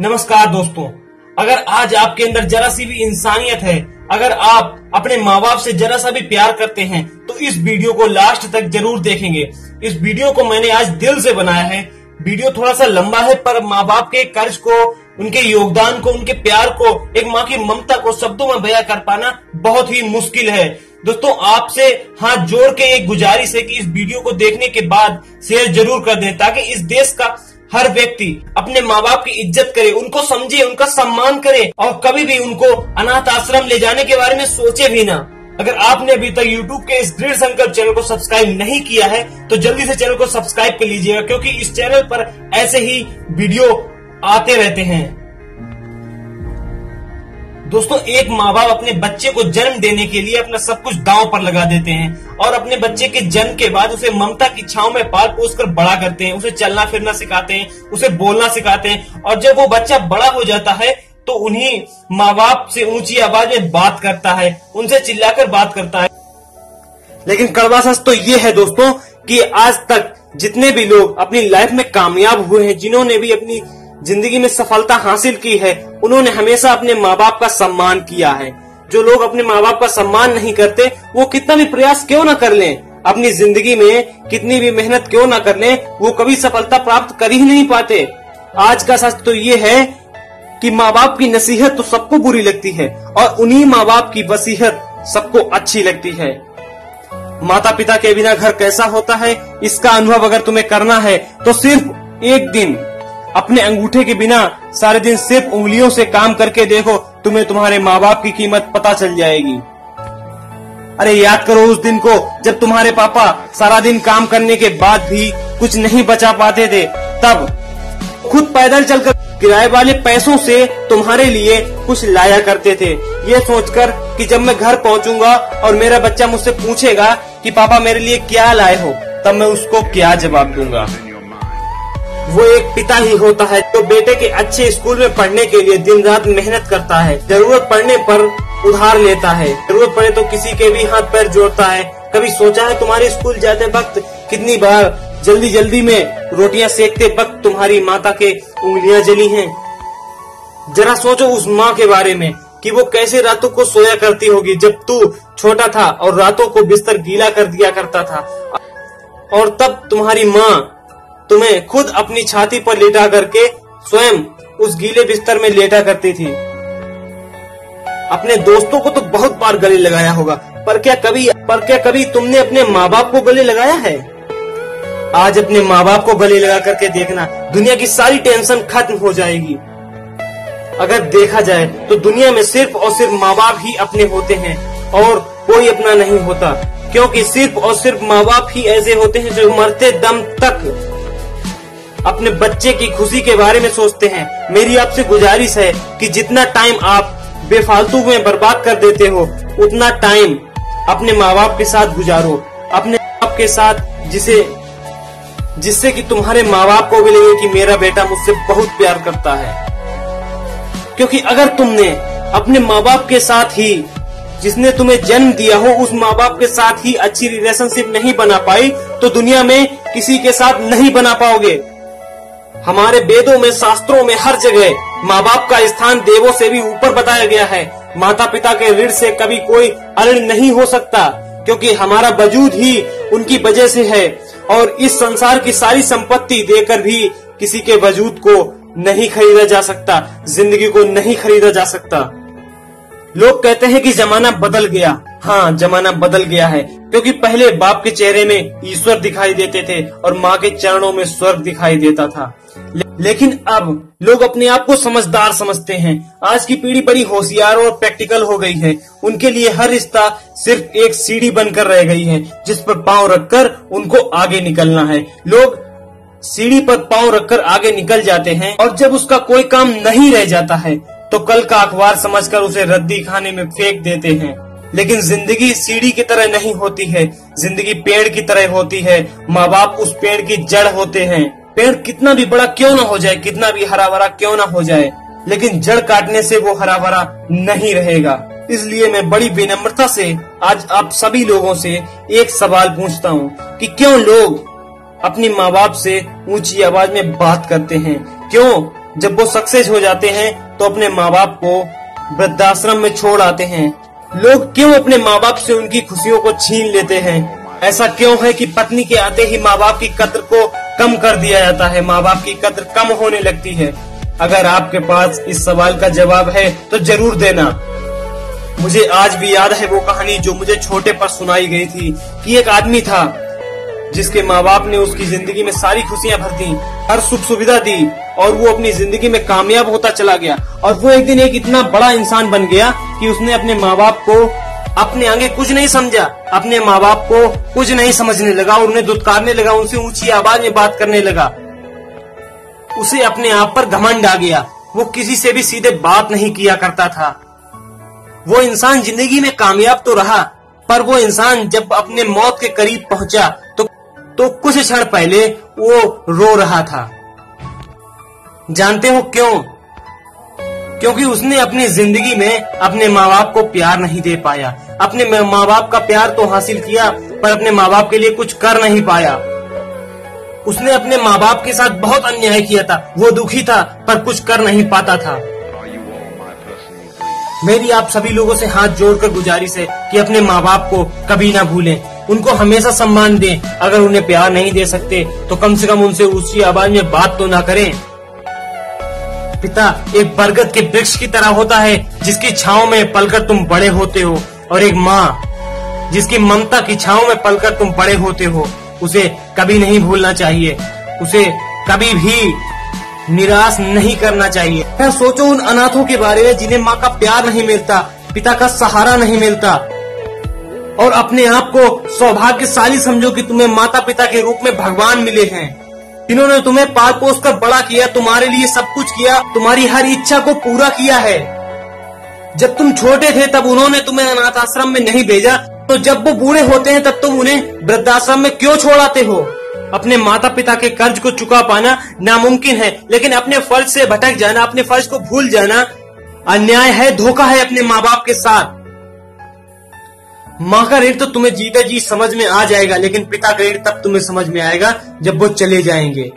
नमस्कार दोस्तों, अगर आज आपके अंदर जरा सी भी इंसानियत है, अगर आप अपने माँ बाप से जरा सा भी प्यार करते हैं तो इस वीडियो को लास्ट तक ज़रूर देखेंगे। इस वीडियो को मैंने आज दिल से बनाया है। वीडियो थोड़ा सा लंबा है, पर माँ बाप के कर्ज को, उनके योगदान को, उनके प्यार को, एक माँ की ममता को शब्दों में बयां कर पाना बहुत ही मुश्किल है। दोस्तों, आपसे हाथ जोड़ के एक गुजारिश है कि इस वीडियो को देखने के बाद शेयर ज़रूर कर दें, ताकि इस देश का हर व्यक्ति अपने माँ बाप की इज़्ज़त करे, उनको समझे, उनका सम्मान करे और कभी भी उनको अनाथ आश्रम ले जाने के बारे में सोचे भी ना। अगर आपने अभी तक YouTube के इस दृढ़ संकल्प चैनल को सब्सक्राइब नहीं किया है तो जल्दी से चैनल को सब्सक्राइब कर लीजिएगा, क्योंकि इस चैनल पर ऐसे ही वीडियो आते रहते हैं। दोस्तों, एक माँ बाप अपने बच्चे को जन्म देने के लिए अपना सब कुछ दांव पर लगा देते हैं और अपने बच्चे के जन्म के बाद उसे ममता की छाव में पाल पोस कर बड़ा करते हैं, उसे चलना फिरना सिखाते हैं, उसे बोलना सिखाते हैं और जब वो बच्चा बड़ा हो जाता है तो उन्हीं माँ बाप से ऊँची आवाज़ में बात करता है, उनसे चिल्लाकर बात करता है। लेकिन कड़वा सच तो ये है दोस्तों कि आज तक जितने भी लोग अपनी लाइफ में कामयाब हुए हैं, जिन्होंने भी अपनी ज़िंदगी में सफलता हासिल की है, उन्होंने हमेशा अपने माँ बाप का सम्मान किया है। जो लोग अपने माँ बाप का सम्मान नहीं करते, वो कितना भी प्रयास क्यों ना कर लें? अपनी ज़िंदगी में कितनी भी मेहनत क्यों ना कर लें, वो कभी सफलता प्राप्त कर ही नहीं पाते। आज का सच तो ये है कि माँ बाप की नसीहत तो सबको बुरी लगती है, और उन्हीं माँ बाप की वसीहत सबको अच्छी लगती है। माता पिता के बिना घर कैसा होता है, इसका अनुभव अगर तुम्हें करना है तो सिर्फ़ एक दिन अपने अंगूठे के बिना सारे दिन सिर्फ़ उंगलियों से काम करके देखो, तुम्हें तुम्हारे माँ बाप की कीमत पता चल जाएगी। अरे याद करो उस दिन को, जब तुम्हारे पापा सारा दिन काम करने के बाद भी कुछ नहीं बचा पाते थे, तब खुद पैदल चलकर किराए वाले पैसों से तुम्हारे लिए कुछ लाया करते थे। ये सोचकर कि जब मैं घर पहुंचूँगा और मेरा बच्चा मुझसे पूछेगा कि पापा मेरे लिए क्या लाए हो, तब मैं उसको क्या जवाब दूँगा। वो एक पिता ही होता है जो बेटे के अच्छे स्कूल में पढ़ने के लिए दिन रात मेहनत करता है, ज़रूरत पड़ने पर उधार लेता है। ज़रूरत पड़े तो किसी के भी हाथ पैर जोड़ता है। कभी सोचा है तुम्हारे स्कूल जाते वक्त कितनी बार जल्दी जल्दी में रोटियाँ सेकते वक्त तुम्हारी माता के उंगलियाँ जली हैं? जरा सोचो उस माँ के बारे में कि वो कैसे रातों को सोया करती होगी जब तू छोटा था और रातों को बिस्तर गीला कर दिया करता था। और तब तुम्हारी माँ तुम्हें खुद अपनी छाती पर लेटा करके स्वयं उस गीले बिस्तर में लेटा करती थी। अपने दोस्तों को तो बहुत बार गले लगाया होगा, पर क्या कभी, पर क्या कभी तुमने अपने माँ बाप को गले लगाया है? आज अपने माँ बाप को गले लगा करके देखना, दुनिया की सारी टेंशन खत्म हो जाएगी। अगर देखा जाए तो दुनिया में सिर्फ़ और सिर्फ़ माँ बाप ही अपने होते हैं, और कोई अपना नहीं होता, क्योंकि सिर्फ़ और सिर्फ़ माँ बाप ही ऐसे होते हैं जो मरते दम तक अपने बच्चे की खुशी के बारे में सोचते हैं। मेरी आपसे गुजारिश है कि जितना टाइम आप बेफालतू में बर्बाद कर देते हो, उतना टाइम अपने माँ बाप के साथ गुजारो। अपने बाप के साथ जिसे, जिससे कि तुम्हारे माँ बाप को भी लगे कि मेरा बेटा मुझसे बहुत प्यार करता है। क्योंकि अगर तुमने अपने माँ बाप के साथ ही, जिसने तुम्हें जन्म दिया हो, उस माँ बाप के साथ ही अच्छी रिलेशनशिप नहीं बना पाई तो दुनिया में किसी के साथ नहीं बना पाओगे। हमारे वेदों में, शास्त्रों में, हर जगह माँ बाप का स्थान देवों से भी ऊपर बताया गया है। माता पिता के ऋण से कभी कोई अऋण नहीं हो सकता, क्योंकि हमारा वजूद ही उनकी वजह से है और इस संसार की सारी संपत्ति देकर भी किसी के वजूद को नहीं खरीदा जा सकता, ज़िंदगी को नहीं खरीदा जा सकता। लोग कहते हैं कि जमाना बदल गया। हाँ जमाना बदल गया है, क्योंकि पहले बाप के चेहरे में ईश्वर दिखाई देते थे और माँ के चरणों में स्वर्ग दिखाई देता था। लेकिन अब लोग अपने आप को समझदार समझते हैं। आज की पीढ़ी बड़ी होशियार और प्रैक्टिकल हो गई है। उनके लिए हर रिश्ता सिर्फ़ एक सीढ़ी बनकर रह गई है, जिस पर पाँव रखकर उनको आगे निकलना है। लोग सीढ़ी पर पाँव रखकर आगे निकल जाते हैं और जब उसका कोई काम नहीं रह जाता है तो कल का अखबार समझकर उसे रद्दी खाने में फेंक देते हैं। लेकिन ज़िंदगी सीढ़ी की तरह नहीं होती है, ज़िंदगी पेड़ की तरह होती है माँ बाप उस पेड़ की जड़ होते हैं। पेड़ कितना भी बड़ा क्यों ना हो जाए, कितना भी हरा भरा क्यों ना हो जाए, लेकिन जड़ काटने से वो हरा भरा नहीं रहेगा। इसलिए मैं बड़ी विनम्रता से आज आप सभी लोगों से एक सवाल पूछता हूँ कि क्यों लोग अपनी माँ बाप से ऊँची आवाज़ में बात करते हैं? क्यों? जब वो सक्सेस हो जाते हैं तो अपने माँ बाप को वृद्धाश्रम में छोड़ आते हैं। लोग क्यों अपने माँ बाप से उनकी खुशियों को छीन लेते हैं? ऐसा क्यों है कि पत्नी के आते ही माँ बाप की कद्र को कम कर दिया जाता है? माँ बाप की कद्र कम होने लगती है। अगर आपके पास इस सवाल का जवाब है तो ज़रूर देना। मुझे आज भी याद है वो कहानी जो मुझे छोटे पर सुनाई गई थी कि एक आदमी था। जिसके माँ बाप ने उसकी ज़िंदगी में सारी खुशियाँ भर दी, हर सुख सुविधा दी, और वो अपनी ज़िंदगी में कामयाब होता चला गया। और वो एक दिन एक इतना बड़ा इंसान बन गया कि उसने अपने माँ बाप को अपने आगे कुछ नहीं समझा, अपने माँ बाप को कुछ नहीं समझने लगा, और उन्हें दुत्कारने लगा, उनसे ऊँची आवाज़ में बात करने लगा। उसे अपने आप पर घमंड आ गया। वो किसी से भी सीधे बात नहीं किया करता था। वो इंसान ज़िंदगी में कामयाब तो रहा, पर वो इंसान जब अपने मौत के करीब पहुँचा तो कुछ क्षण पहले वो रो रहा था। जानते हो क्यों? क्योंकि उसने अपनी ज़िंदगी में अपने माँ बाप को प्यार नहीं दे पाया। अपने माँ बाप का प्यार तो हासिल किया, पर अपने माँ बाप के लिए कुछ कर नहीं पाया। उसने अपने माँ बाप के साथ बहुत अन्याय किया था। वो दुखी था, पर कुछ कर नहीं पाता था। मेरी आप सभी लोगों से हाथ जोड़कर गुजारिश है कि अपने माँ बाप को कभी ना भूलें। उनको हमेशा सम्मान दें। अगर उन्हें प्यार नहीं दे सकते तो कम से कम उनसे ऊँची आवाज़ में बात तो ना करें। पिता, एक बरगद के वृक्ष की तरह होता है, जिसकी छाव में पलकर तुम बड़े होते हो, और एक माँ, जिसकी ममता की छाव में पलकर तुम बड़े होते हो, उसे कभी नहीं भूलना चाहिए। उसे कभी भी निराश नहीं करना चाहिए। मैं सोचो उन अनाथों के बारे में जिन्हें माँ का प्यार नहीं मिलता, पिता का सहारा नहीं मिलता। और अपने आप को सौभाग्यशाली समझो कि तुम्हें माता पिता के रूप में भगवान मिले हैं। जिन्होंने तुम्हें पाल पोस कर बड़ा किया, तुम्हारे लिए सब कुछ किया, तुम्हारी हर इच्छा को पूरा किया है। जब तुम छोटे थे, तब उन्होंने तुम्हें अनाथ आश्रम में नहीं भेजा तो जब वो बूढ़े होते हैं, तब तुम उन्हें वृद्धाश्रम में क्यों छोड़ाते हो? अपने माता पिता के कर्ज को चुका पाना नामुमकिन है, लेकिन अपने फ़र्ज़ से भटक जाना, अपने फ़र्ज़ को भूल जाना अन्याय है, धोखा है अपने माँ बाप के साथ। माँ का ऋण तो तुम्हें जीते जी समझ में आ जाएगा, लेकिन पिता का ऋण तब तुम्हें समझ में आएगा जब वो चले जाएँगे।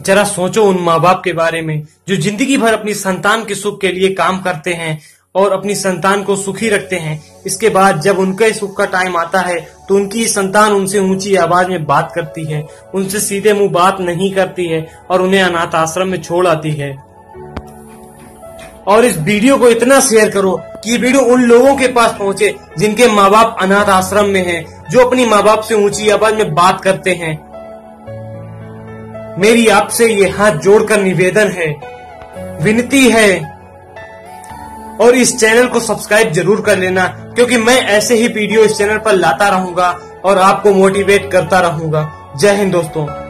जरा सोचो उन माँ बाप के बारे में, जो ज़िंदगी भर अपनी संतान के सुख के लिए काम करते हैं और अपनी संतान को सुखी रखते हैं। इसके बाद जब उनके सुख का टाइम आता है तो उनकी संतान उनसे ऊँची आवाज़ में बात करती है। उनसे सीधे मुँह बात नहीं करती है और उन्हें अनाथ आश्रम में छोड़ आती है। और इस वीडियो को इतना शेयर करो कि ये वीडियो उन लोगों के पास पहुँचे जिनके माँ बाप अनाथ आश्रम में हैं, जो अपनी माँ बाप से ऊँची आवाज़ में बात करते हैं। मेरी आपसे ये हाथ जोड़कर निवेदन है विनती है और इस चैनल को सब्सक्राइब ज़रूर कर लेना, क्योंकि मैं ऐसे ही वीडियो इस चैनल पर लाता रहूँगा और आपको मोटिवेट करता रहूँगा। जय हिंद दोस्तों।